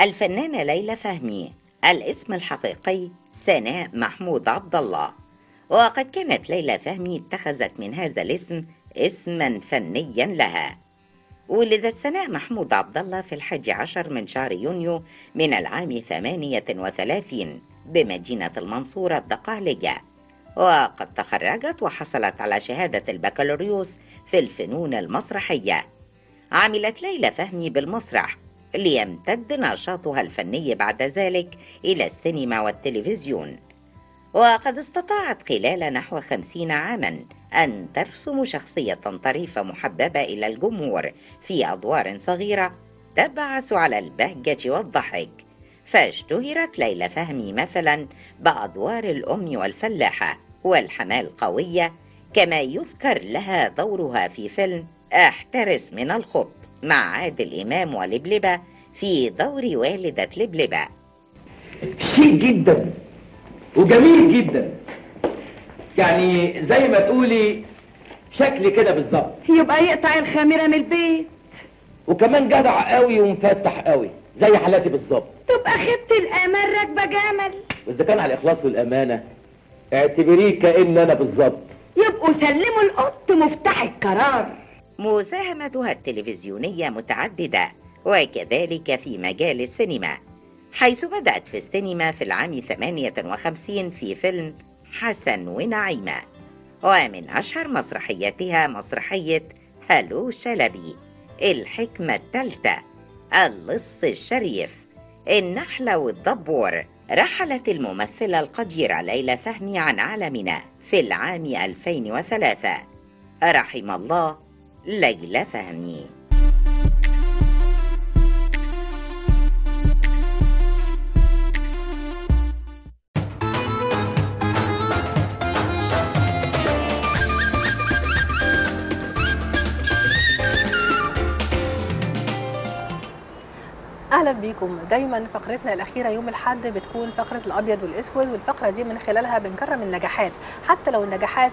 الفنانة ليلى فهمي الاسم الحقيقي سناء محمود عبد الله. وقد كانت ليلى فهمي اتخذت من هذا الاسم اسما فنيا لها. ولدت سناء محمود عبد الله في الحادي عشر من شهر يونيو من العام ثمانية وثلاثين بمدينة المنصورة الدقهلية. وقد تخرجت وحصلت على شهادة البكالوريوس في الفنون المسرحية. عملت ليلى فهمي بالمسرح ليمتد نشاطها الفني بعد ذلك إلى السينما والتلفزيون. وقد استطاعت خلال نحو خمسين عاما أن ترسم شخصية طريفة محببة إلى الجمهور في أدوار صغيرة تبعث على البهجة والضحك. فاشتهرت ليلى فهمي مثلا بأدوار الأم والفلاحة والحماة القوية كما يذكر لها دورها في فيلم احترس من الخط مع عادل إمام ولبلبة في دور والدة لبلبة شيك جدا وجميل جدا. يعني زي ما تقولي شكل كده بالظبط. يبقى يقطع الخامرة من البيت. وكمان جدع قوي ومفتح قوي زي حالاتي بالظبط. تبقى خدت الأمان راكبة جمل. وإذا كان على الإخلاص والأمانة اعتبريه كأن أنا بالظبط. يبقوا سلموا القط مفتاح القرار. مساهمتها التلفزيونية متعددة وكذلك في مجال السينما حيث بدأت في السينما في العام 58 في فيلم حسن ونعيمة ومن أشهر مسرحياتها مسرحية هلو شلبي الحكمة الثالثة اللص الشريف النحلة والدبور رحلت الممثلة القديرة ليلى فهمي عن عالمنا في العام 2003 رحم الله ليلى فهمي أهلا بيكم دايما فقرتنا الأخيرة يوم الأحد بتكون فقرة الأبيض والأسود والفقرة دي من خلالها بنكرم النجاحات. حتى لو النجاحات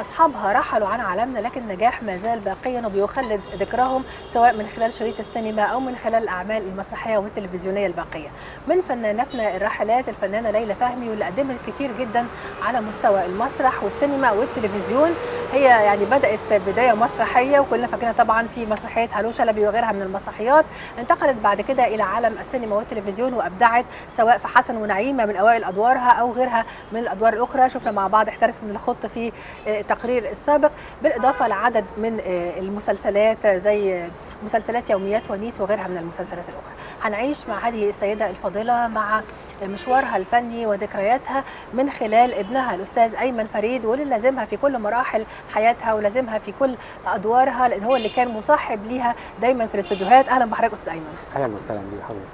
أصحابها رحلوا عن عالمنا لكن النجاح ما زال باقيا وبيخلد ذكرهم سواء من خلال شريط السينما أو من خلال الأعمال المسرحية والتلفزيونية الباقية. من فناناتنا الراحلات الفنانة ليلى فهمي واللي قدمت كتير جدا على مستوى المسرح والسينما والتلفزيون. هي يعني بدأت بداية مسرحية وكلنا فاكرينها طبعا في مسرحية هلو شلبي وغيرها من المسرحيات. انتقلت بعد كده إلى عالم السينما والتلفزيون وأبدعت سواء في حسن ونعيمة من أوائل أدوارها أو غيرها من الأدوار الأخرى. شفنا مع بعض احترس من الخط في التقرير السابق بالإضافة لعدد من المسلسلات زي مسلسلات يوميات ونيس وغيرها من المسلسلات الأخرى. هنعيش مع هذه السيدة الفاضله مع مشوارها الفني وذكرياتها من خلال ابنها الأستاذ أيمن فريد واللي لازمها في كل مراحل حياتها ولازمها في كل أدوارها لأن هو اللي كان مصاحب ليها دايما في الاستوديوهات. أهلا بحضرتك أستاذ أيمن. أهلا وسهلا بيك حضرتك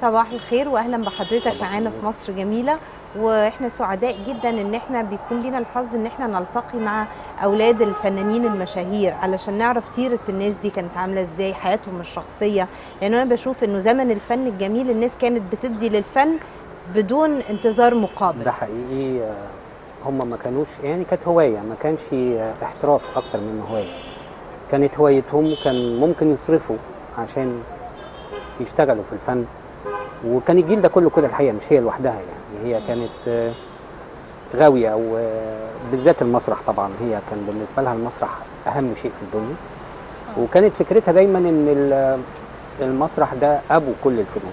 صباح الخير واهلا بحضرتك. معانا في مصر جميلة. وإحنا سعداء جدا ان إحنا بيكون لنا الحظ ان إحنا نلتقي مع أولاد الفنانين المشاهير علشان نعرف سيرة الناس دي كانت عاملة إزاي حياتهم الشخصية. لأن أنا بشوف إنه زمن الفن الجميل الناس كانت بتدي للفن بدون انتظار مقابل. ده حقيقي هم ما كانوش يعني كانت هواية ما كانش احتراف أكتر من هواية. كانت هوايتهم كان ممكن يصرفوا عشان يشتغلوا في الفن. وكان الجيل ده كله كده الحقيقة مش هي لوحدها يعني. هي كانت غاوية وبالذات المسرح طبعا. هي كان بالنسبة لها المسرح أهم شيء في الدنيا. وكانت فكرتها دايما إن المسرح ده أبو كل الفنون.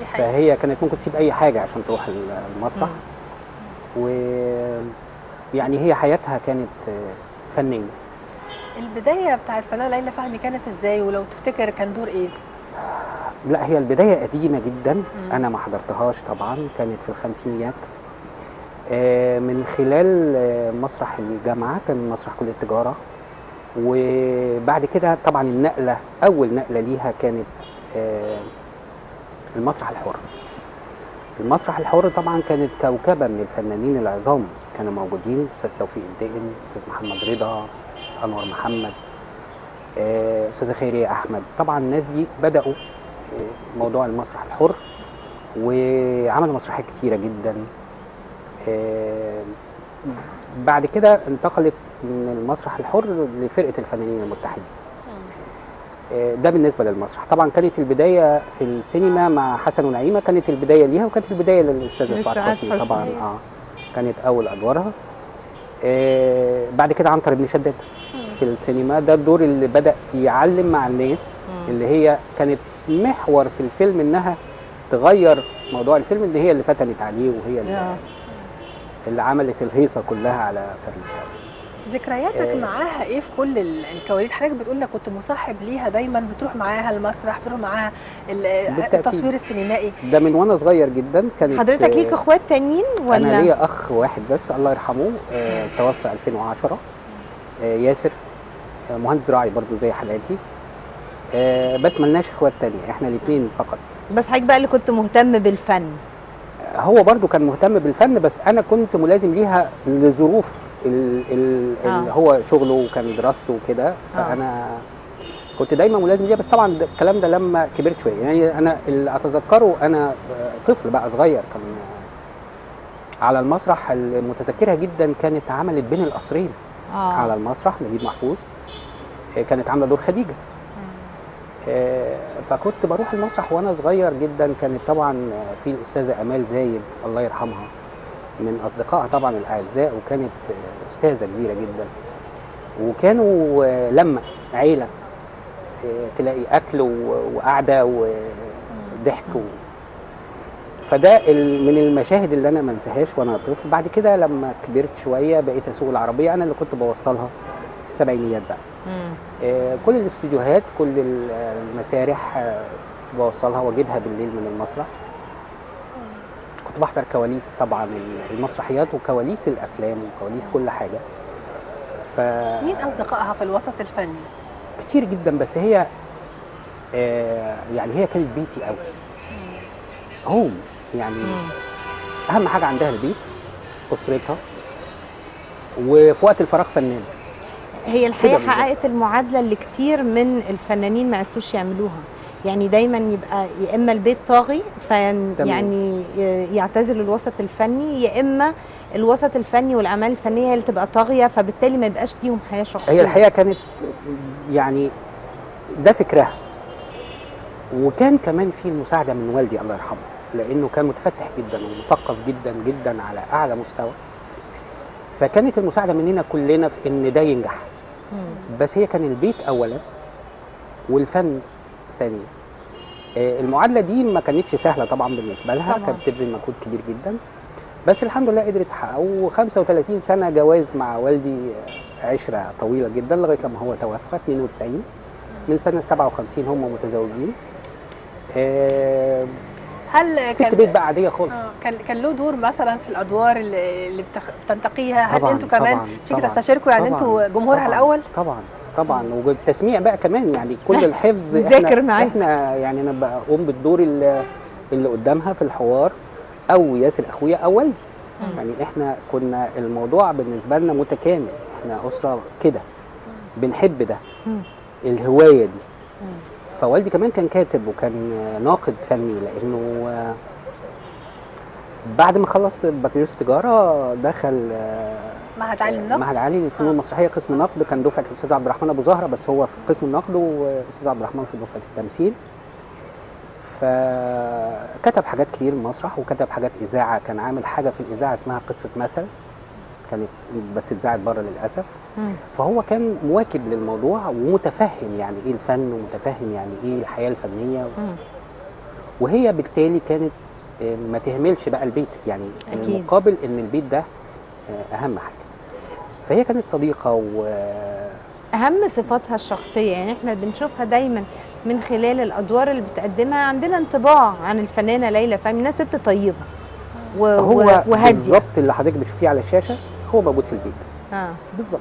صحيح. فهي كانت ممكن تسيب أي حاجة عشان تروح المسرح. و يعني هي حياتها كانت فنية. البداية بتاعت الفنانه ليلى فهمي كانت إزاي؟ ولو تفتكر كان دور إيه؟ لا هي البداية قديمة جدا. مم. أنا ما حضرتهاش طبعا كانت في الخمسينيات. من خلال مسرح الجامعة كان مسرح كلية التجارة. وبعد كده طبعا النقلة أول نقلة ليها كانت المسرح الحر. المسرح الحر طبعا كانت كوكبه من الفنانين العظام كانوا موجودين أستاذ توفيق الدقن أستاذ محمد رضا أستاذ أنور محمد أستاذة خيرية أحمد. طبعا الناس دي موضوع المسرح الحر وعملوا مسرحيات كتيرة جدا. بعد كده انتقلت من المسرح الحر لفرقة الفنانين المتحدين. آه، ده بالنسبة للمسرح. طبعا كانت البداية في السينما مع حسن ونعيمة كانت البداية ليها وكانت البداية للأستاذة لسعاد سعاد حسني. طبعا. آه كانت أول أدوارها. آه بعد كده عنتر بن شداد. في السينما ده الدور اللي بدأ يعلم مع الناس اللي هي كانت محور في الفيلم إنها تغير موضوع الفيلم اللي هي اللي فتنت عليه وهي اللي, آه. اللي عملت الهيصة كلها على فريد ذكرياتك آه. معاها إيه في كل ال- الكواليس حضرتك بتقول إنك كنت مصاحب ليها دايما بتروح معاها المسرح بتروح معاها. التصوير السينمائي ده من وأنا صغير جدا كانت حضرتك ليك آه، إخوات تانيين أنا ولا ليا أخ واحد بس الله يرحمه آه توفى 2010 آه ياسر آه مهندس زراعي برضو زي حالاتي آه بس ملناش إخوات تانية إحنا الاثنين فقط. بس حضرتك بقى اللي كنت مهتم بالفن. آه هو برضو كان مهتم بالفن بس أنا كنت ملازم ليها لظروف ال- ال- اللي آه. هو شغله وكان دراسته وكده فأنا كنت دايما ملازم ليها بس طبعا الكلام ده لما كبرت شوية. يعني أنا اللي أتذكره أنا آه، طفل بقى صغير كان آه، على المسرح المتذكرها جدا كانت عملت بين القصرين. على آه المسرح نجيب محفوظ. آه، كانت عاملة دور خديجة. آه، فكنت بروح المسرح وأنا صغير جدا. كانت طبعا آه، في الأستاذة أمال زايد الله يرحمها من أصدقائها طبعا الأعزاء وكانت آه، أستاذة كبيرة جدا. وكانوا آه، لما عيلة آه، تلاقي أكل وقعدة وضحك. فده من المشاهد اللي أنا ما انساهاش وأنا طفل. بعد كده لما كبرت شوية بقيت أسوق العربية أنا اللي كنت بوصلها في السبعينيات بقى. آه، كل الاستوديوهات كل ال- المسارح آه، بوصلها وأجيبها بالليل من المسرح. كنت بحضر كواليس طبعا ال- المسرحيات وكواليس الأفلام وكواليس كل حاجة. ف مين أصدقائها في الوسط الفني؟ كتير جدا بس هي آه، يعني هي كانت بيتي قوي هوم. يعني مم. أهم حاجة عندها البيت أسرتها وفي وقت الفراغ فنان هي الحقيقة. حققت المعادلة اللي كتير من الفنانين ما عرفوش يعملوها يعني دايما يبقى يا إما البيت طاغي. يعني يعتزلوا الوسط الفني يا إما الوسط الفني والأعمال الفنية هي اللي تبقى طاغية فبالتالي ما يبقاش ليهم حياة شخصية هي الحقيقة كانت يعني ده فكرها وكان كمان في المساعدة من والدي الله يرحمه لأنه كان متفتح جدا ومثقف جدا جدا على أعلى مستوى. فكانت المساعدة مننا كلنا في إن ده ينجح. بس هي كان البيت اولا والفن ثانيا. آه، المعادلة دي ما كانتش سهلة طبعا بالنسبة لها طبعاً. كانت بتبذل مجهود كبير جدا. بس الحمد لله قدرت تحققه و35 سنة جواز مع والدي آه، عشرة طويلة جدا لغاية لما هو توفى 92 من سنة 57 هم متزوجين. آه، هل ست كان بيت بقى عادية خالص. آه، كان كان له دور مثلا في الأدوار اللي اللي بتخ... بتنتقيها؟ هل أنتوا كمان تيجي طبعاً، تستشيركوا يعني أنتوا جمهورها طبعاً، الأول؟ طبعا طبعا. والتسميع بقى كمان يعني كل الحفظ. نذاكر إحنا معاك. إحنا يعني أنا بقوم بالدور اللي, اللي قدامها في الحوار أو ياسر أخويا أو والدي. يعني إحنا كنا الموضوع بالنسبة لنا متكامل. إحنا أسرة كده. بنحب ده. الهواية دي. فوالدي كمان كان كاتب وكان ناقد فني لأنه آه، بعد ما خلص بكالوريوس تجاره دخل آه، معهد عالي النقد؟ معهد عالي للفنون آه. المسرحية قسم نقد كان دفعة الأستاذ عبد الرحمن أبو زهرة بس هو في قسم النقد والاستاذ عبد الرحمن في دفعة التمثيل. فكتب حاجات كتير مسرح وكتب حاجات إذاعة كان عامل حاجة في الإذاعة اسمها قصة مثل. كانت بس اتذاعت بره للأسف. مم. فهو كان مواكب للموضوع ومتفهم يعني إيه الفن ومتفهم يعني إيه الحياة الفنية. مم. وهي بالتالي كانت آه، ما تهملش بقى البيت. يعني أكيد. المقابل إن البيت ده آه، أهم حاجة. فهي كانت صديقة و أهم صفاتها الشخصية. يعني إحنا بنشوفها دايما من خلال الأدوار اللي بتقدمها. عندنا انطباع عن الفنانة ليلى فهمي إنها ست طيبة و... هو و... وهادية. بالظبط اللي حضرتك بتشوفيه على الشاشة. هو موجود في البيت آه بالظبط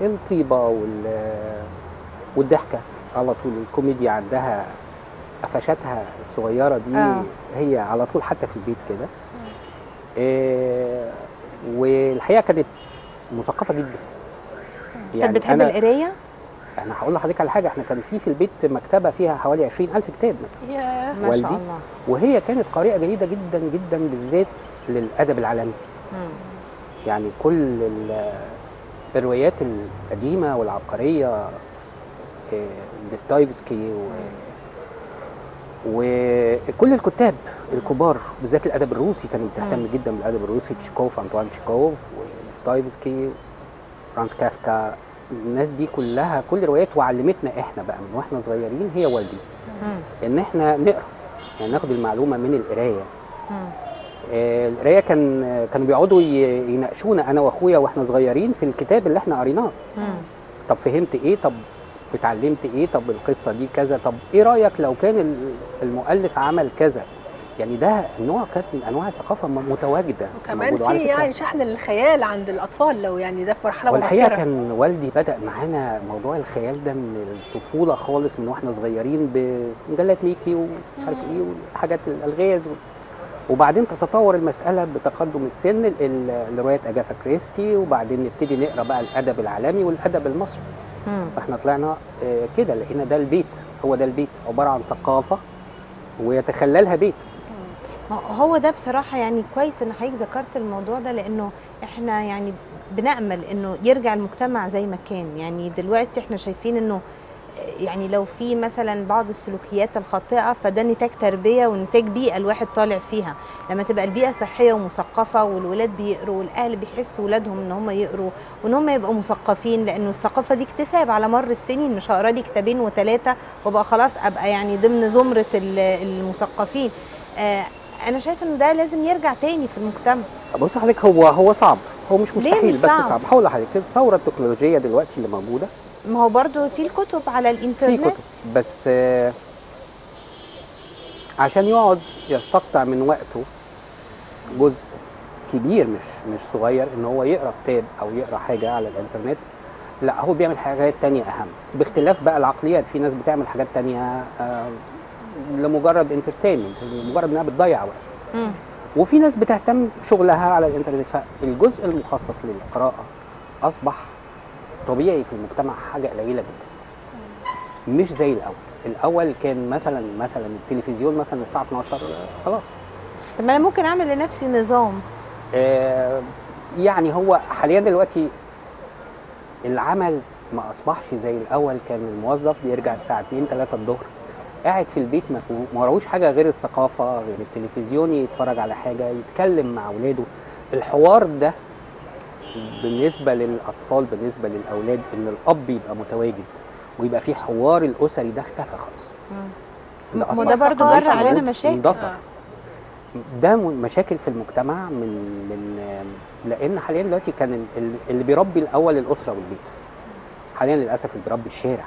الطيبة وال والضحكة على طول الكوميديا عندها قفشاتها الصغيرة دي آه. هي على طول حتى في البيت كده إيه والحقيقة كانت مثقفة جدا كانت بتحب أنا القراية أنا هقول لحضرتك على حاجة إحنا كان في في البيت مكتبة فيها حوالي 20000 كتاب مثلا ياه. ما. شاء الله وهي كانت قارئه جيدة جدا جدا بالذات للأدب العالمي مم. يعني كل ال- الروايات القديمة والعبقرية آه، دوستويفسكي و وكل الكتاب الكبار بالذات الأدب الروسي كانت بتهتم جدا بالأدب الروسي تشيكوف أنطوان تشيكوف ودوستويفسكي فرانس كافكا الناس دي كلها كل روايات وعلمتنا إحنا بقى من وإحنا صغيرين هي والدي. إن إحنا نقرأ يعني ناخد المعلومة من القراية. القراية كان كانوا بيقعدوا يناقشونا أنا وأخويا وإحنا صغيرين في الكتاب اللي إحنا قريناه. طب فهمت إيه؟ طب اتعلمت إيه؟ طب القصة دي كذا. طب إيه رأيك لو كان ال- المؤلف عمل كذا؟ يعني ده نوع كانت من أنواع الثقافة متواجدة. وكمان في يعني شحن للخيال عند الأطفال لو يعني ده في مرحلة والحقيقة مبكرة. كان والدي بدأ معانا موضوع الخيال ده من الطفولة خالص من وإحنا صغيرين بمجلات ميكي ومش عارف إيه وحاجات الألغاز و... وبعدين تتطور المسألة بتقدم السن ال- ال- لرواية أجاثا كريستي وبعدين نبتدي نقرأ بقى الأدب العالمي والأدب المصري. مم. فإحنا طلعنا آه، كده لقينا ده البيت. هو ده البيت عبارة عن ثقافة ويتخللها بيت. هو ده بصراحة يعني كويس إن حضرتك ذكرت الموضوع ده لأنه إحنا يعني بنأمل إنه يرجع المجتمع زي ما كان. يعني دلوقتي إحنا شايفين إنه يعني لو في مثلا بعض السلوكيات الخاطئة فده نتاج تربية ونتاج بيئة الواحد طالع فيها. لما تبقى البيئة صحية ومثقفة والولاد بيقروا والأهل بيحسوا ولادهم إن هم يقروا وإن هم يبقوا مثقفين لأنه الثقافة دي اكتساب على مر السنين مش هقرأ لي كتابين وثلاثة وأبقى خلاص أبقى يعني ضمن زمرة ال- المثقفين. آه أنا شايفة إنه ده لازم يرجع تاني في المجتمع. بص حضرتك هو هو صعب. هو مش مستحيل مش بس صعب؟ صعب. هقول لحضرتك الثورة التكنولوجية دلوقتي اللي موجودة ما هو برضو في الكتب على في الإنترنت. كتب بس آه، عشان يقعد يستقطع من وقته جزء كبير مش مش صغير إن هو يقرأ كتاب أو يقرأ حاجة على الإنترنت لا هو بيعمل حاجات تانية أهم. باختلاف بقى العقليات في ناس بتعمل حاجات تانية آه، لمجرد انترتينمنت لمجرد إنها بتضيع وقت. وفي ناس بتهتم شغلها على الإنترنت فالجزء المخصص للقراءة أصبح طبيعي في المجتمع حاجة قليلة جدا. مش زي الأول. الأول كان مثلا مثلا التلفزيون مثلا الساعة 12 خلاص. طب ما أنا ممكن أعمل لنفسي نظام. آه يعني هو حاليا دلوقتي العمل ما أصبحش زي الأول. كان الموظف بيرجع الساعة 2 3 الظهر قاعد في البيت ما وراهوش حاجة غير الثقافة غير التلفزيون يتفرج على حاجة يتكلم مع أولاده. الحوار ده بالنسبة للأطفال بالنسبة للأولاد إن الأب يبقى متواجد ويبقى في حوار الأسري ده اختفى خالص ما أصبح ده ثقافة جرى علينا مشاكل. اندثر. آه. ده مشاكل في المجتمع من من لأن حاليا دلوقتي كان ال- ال- اللي بيربي الأول الأسرة والبيت حاليا للأسف اللي بيربي الشارع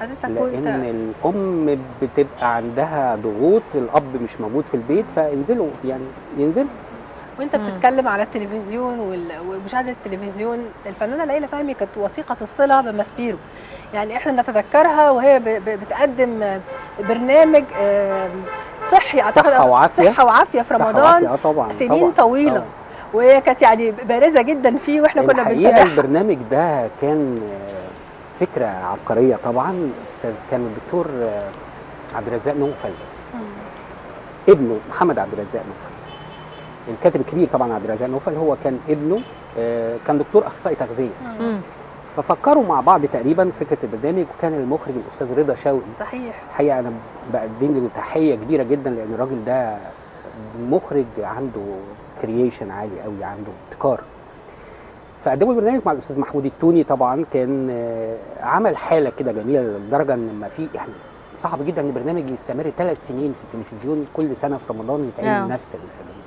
حضرتك لأن كنت الأم بتبقى عندها ضغوط الأب مش موجود في البيت فانزلوا يعني ينزل وانت. بتتكلم على التلفزيون ومشاهدة التلفزيون الفنانة ليلى فهمي كانت وثيقة الصلة بماسبيرو. يعني إحنا نتذكرها وهي بتقدم آه، برنامج آه، صحي أعتقد صحة وعافية. صحة وعافية في رمضان وعافية، آه طبعا سنين طبعا. طويلة. طبعاً. وهي كانت يعني بارزة جدا فيه وإحنا كنا بنتابعها. البرنامج ده كان آه، فكرة عبقرية. طبعا أستاذ كان الدكتور آه، عبد الرزاق نوفل. ابنه محمد عبد الرزاق نوفل. الكاتب الكبير طبعا عبد الرزاق نوفل هو كان ابنه آه، كان دكتور أخصائي تغذية. مم. ففكروا مع بعض تقريبا فكرة البرنامج وكان المخرج الأستاذ رضا شوقي. صحيح. الحقيقة أنا بقدم له تحية كبيرة جدا لأن الراجل ده مخرج عنده creation عالي قوي عنده ابتكار. فقدموا البرنامج مع الأستاذ محمود التوني طبعا كان آه، عمل حالة كده جميلة لدرجة إن ما في يعني صعب جدا إن برنامج يستمر ثلاث سنين في التلفزيون كل سنة في رمضان يتعمل آه. نفس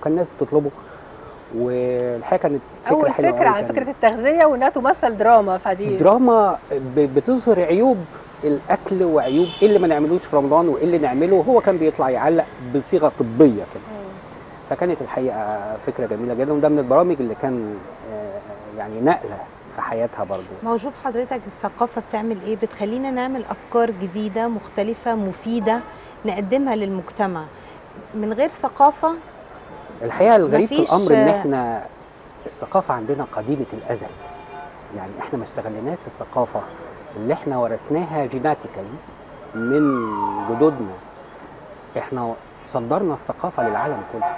وكان الناس بتطلبه والحقيقة كانت فكرة أول حلوة فكرة عن كان- فكرة التغذية وإنها تمثل دراما فدي دراما بتظهر عيوب الأكل وعيوب إيه اللي ما نعملوش في رمضان وإيه اللي نعمله وهو كان بيطلع يعلق بصيغة طبية كده. فكانت الحقيقة فكرة جميلة جدا وده من البرامج اللي كان آه، يعني نقلة في حياتها برضو. ما هو شوف حضرتك الثقافة بتعمل إيه؟ بتخلينا نعمل أفكار جديدة مختلفة مفيدة نقدمها للمجتمع. من غير ثقافة الحقيقة الغريب في الأمر إن إحنا الثقافة عندنا قديمة الأزل. يعني إحنا ما استغلناش الثقافة اللي إحنا ورثناها جيناتيكالي من جدودنا. إحنا صدرنا الثقافة للعالم كله.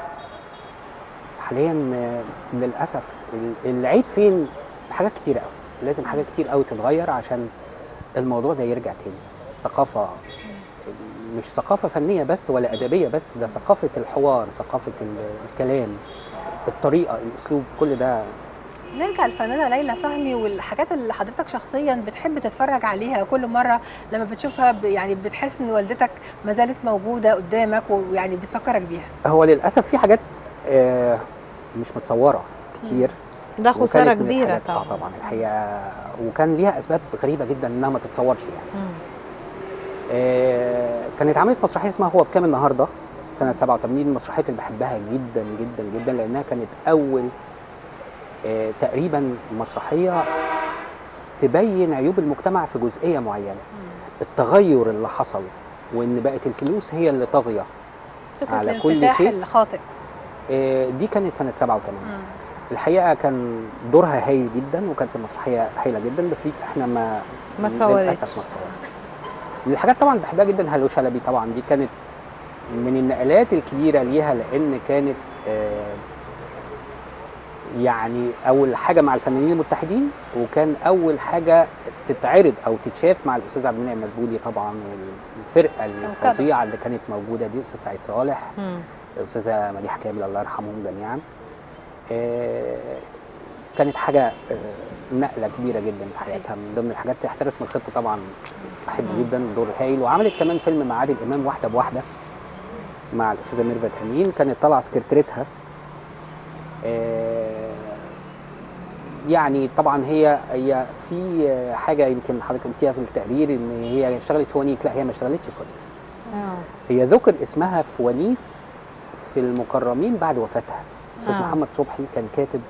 بس حاليا آه، للأسف ال- العيب فين؟ حاجات كتير قوي. لازم حاجات كتير قوي تتغير عشان الموضوع ده يرجع تاني. الثقافه مش ثقافة فنية بس ولا أدبية بس ده ثقافة الحوار ثقافة ال- الكلام الطريقة الأسلوب كل ده. نرجع للفنانه ليلى فهمي والحاجات اللي حضرتك شخصيا بتحب تتفرج عليها كل مرة لما بتشوفها يعني بتحس إن والدتك ما زالت موجودة قدامك ويعني بتفكرك بيها؟ هو للأسف في حاجات آه، مش متصورة كتير. ده خسارة كبيرة آه طبعا. طبعا. الحقيقة وكان ليها أسباب غريبة جدا إنها ما تتصورش يعني. مم. آه، كانت عملت مسرحية اسمها هو بكام النهارده سنة 87 من المسرحيات اللي بحبها جدا جدا جدا لأنها كانت أول آه، تقريبا مسرحية تبين عيوب المجتمع في جزئية معينة. التغير اللي حصل وإن بقت الفلوس هي اللي طاغية فكرة على كل شيء. الخاطئ. آه، دي كانت سنة 87 مم. الحقيقة كان دورها هايل جدا وكانت المسرحية هايلة جدا بس دي إحنا ما ما اتصورتش. ما اتصورتش من الحاجات طبعا بحبها جدا هلو شلبي طبعا دي كانت من النقلات الكبيرة ليها لأن كانت آه، يعني أول حاجة مع الفنانين المتحدين وكان أول حاجة تتعرض أو تتشاف مع الاستاذ عبد المنعم مدبولي طبعا والفرقه الفظيعه اللي كانت موجودة دي الأستاذ سعيد صالح. الأستاذة مديحة كامل الله يرحمهم جميعا كانت حاجة آه، نقلة كبيرة جدا في حياتها من ضمن الحاجات تحترس من الخطة طبعا بحبه جدا دور هايل وعملت كمان فيلم مع عادل إمام واحدة بواحدة مع الأستاذة ميرفت أمين كانت طالعة سكرتيرتها. آه، يعني طبعا هي هي في آه، حاجة يمكن حضرتك قلتيها في التقرير إن هي اشتغلت في ونيس. لا هي ما اشتغلتش في ونيس. هي ذكر اسمها في ونيس في المكرمين بعد وفاتها. أستاذ آه. محمد صبحي كان كاتب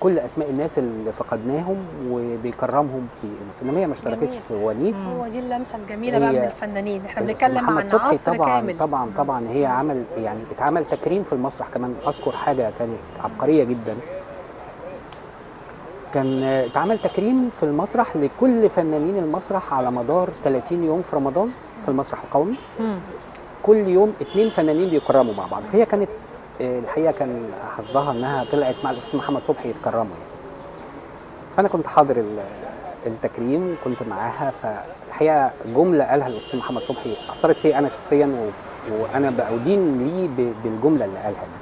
كل أسماء الناس اللي فقدناهم وبيكرمهم في هي ما اشتركتش. في ونيس. هو دي اللمسة الجميلة بقى من الفنانين. إحنا بنتكلم عن عصر طبعا كامل. طبعا طبعا هي عمل يعني اتعمل تكريم في المسرح كمان. أذكر حاجة كانت عبقرية جدا. كان اتعمل تكريم في المسرح لكل فنانين المسرح على مدار 30 يوم في رمضان في المسرح القومي. كل يوم اتنين فنانين بيكرموا مع بعض. فهي كانت الحقيقة كان حظها إنها طلعت مع الأستاذ محمد صبحي يتكرموا يعني فأنا كنت حاضر ال- التكريم كنت معاها فالحقيقة جملة قالها الأستاذ محمد صبحي أثرت فيا أنا شخصيا. وأنا بأدين ليه. بالجملة اللي قالها دي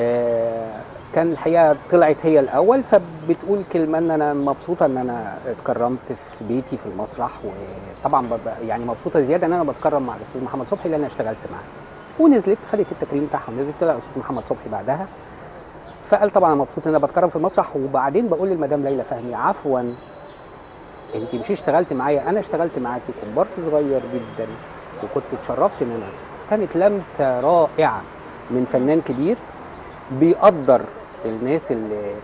آه، كان الحقيقة طلعت هي الأول فبتقول كلمة إن أنا مبسوطة إن أنا اتكرمت في بيتي في المسرح وطبعا يعني مبسوطة زيادة إن أنا بتكرم مع الأستاذ محمد صبحي لأن أنا اشتغلت معاه ونزلت خدت التكريم بتاعها ونزلت طلع الأستاذ محمد صبحي بعدها. فقال طبعا أنا مبسوط إن أنا بتكرم في المسرح وبعدين بقول للمدام ليلى فهمي عفوا انت مش اشتغلت معايا أنا اشتغلت معاكي كومبارس صغير جدا وكنت اتشرفت إن أنا كانت لمسة رائعة من فنان كبير بيقدر الناس اللي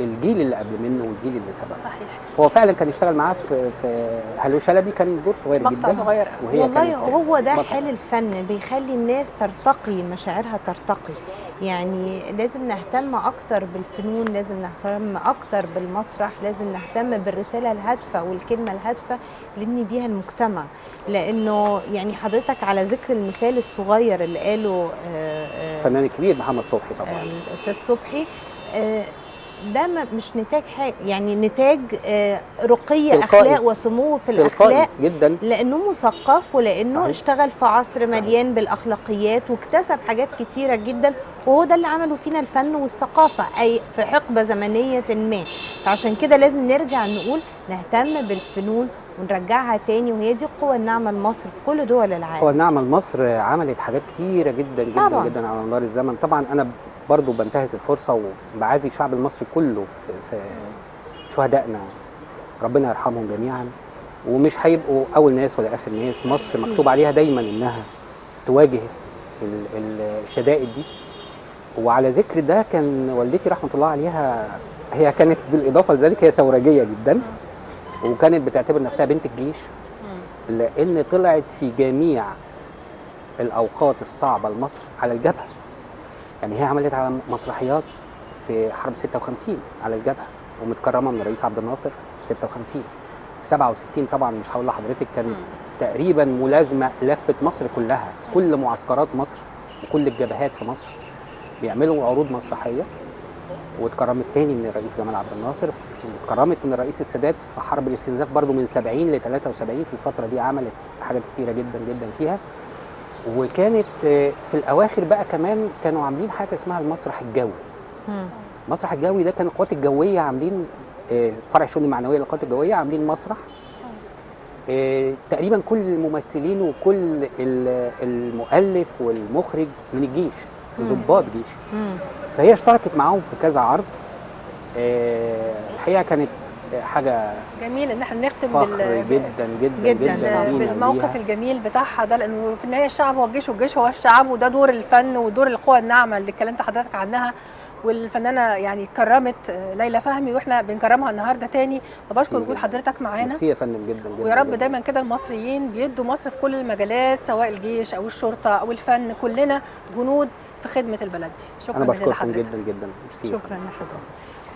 الجيل اللي قبل منه والجيل اللي سبقه. صحيح. هو فعلا كان يشتغل معاه في في هلو شلبي كان دور صغير مقطع جدا. صغير. وهي والله هو ده. حال الفن بيخلي الناس ترتقي مشاعرها ترتقي. يعني لازم نهتم أكتر بالفنون لازم نهتم أكتر بالمسرح لازم نهتم بالرسالة الهادفة والكلمة الهادفة اللي يبني بيها المجتمع. لأنه يعني حضرتك على ذكر المثال الصغير اللي قاله آه، آه، الفنان الكبير محمد صبحي طبعا. الأستاذ صبحي آه، ده مش نتاج حاجة يعني نتاج آه، رقي. أخلاق وسمو في الأخلاق جدا لأنه مثقف ولأنه صحيح. اشتغل في عصر مليان بالأخلاقيات واكتسب حاجات كتيرة جدا وهو ده اللي عمله فينا الفن والثقافة أي في حقبة زمنية ما فعشان كده لازم نرجع نقول نهتم بالفنون ونرجعها تاني وهي دي القوه الناعمه لمصر في كل دول العالم النعمة لمصر عملت حاجات كتيرة جدا جدا طبعاً. جدا على مدار الزمن طبعا أنا برضو بنتهز الفرصة وبعازي الشعب المصري كله في, في شهدائنا. ربنا يرحمهم جميعا. ومش هيبقوا أول ناس ولا آخر ناس. مصر مكتوب عليها دايما إنها تواجه ال- ال- الشدائد دي. وعلى ذكر ده كان والدتي رحمة الله عليها هي كانت بالإضافة لذلك هي ثورجية جدا. وكانت بتعتبر نفسها بنت الجيش. لأن طلعت في جميع الأوقات الصعبة لمصر على الجبهة. يعني هي عملت على مسرحيات في حرب 56 على الجبهة ومتكرمة من الرئيس عبد الناصر في 56 في 67 طبعا مش هقول لحضرتك كانت تقريبا ملازمة لفت مصر كلها. كل معسكرات مصر وكل الجبهات في مصر بيعملوا عروض مسرحية. واتكرمت تاني من الرئيس جمال عبد الناصر واتكرمت من الرئيس السادات في حرب الاستنزاف برضو من 70 ل 73 في الفترة دي عملت حاجات كتيرة جدا جدا فيها. وكانت آه، في الأواخر بقى كمان كانوا عاملين حاجة اسمها المسرح الجوي. المسرح الجوي ده كان القوات الجوية عاملين آه، فرع الشؤون المعنوية للقوات الجوية عاملين مسرح. آه، تقريبا كل الممثلين وكل ال- المؤلف والمخرج من الجيش ضباط جيش. فهي اشتركت معاهم في كذا عرض. الحقيقة كانت حاجة جميل إن إحنا نختم بال جدا جدا جداً. جدا, بالموقف بيها. الجميل بتاعها ده لأنه في النهاية الشعب هو الجيش والجيش هو الشعب وده دور الفن ودور القوى الناعمة اللي اتكلمت حضرتك عنها. والفنانة يعني كرمت آه، ليلى فهمي وإحنا بنكرمها النهارده تاني. فبشكر وجود حضرتك معانا. ميرسي يا فندم جدا جدا ويا رب جداً. دايما كده المصريين بيدوا مصر في كل المجالات سواء الجيش أو الشرطة أو الفن كلنا جنود في خدمة البلد دي. شكرا أنا جزيلا بشكركم لحضرتك. جدا جدا. ميرسي شكرا لحضرتك.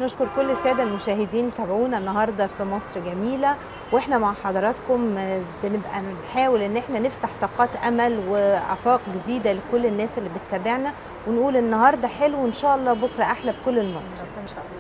نشكر كل السادة المشاهدين تابعونا النهارده في مصر جميلة وإحنا مع حضراتكم بنبقى نحاول إن إحنا نفتح طاقات أمل وآفاق جديدة لكل الناس اللي بتتابعنا ونقول النهارده حلو وإن شاء الله بكرة أحلى بكل المصر إن شاء الله.